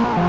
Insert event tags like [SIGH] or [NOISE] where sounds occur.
Oh. [LAUGHS]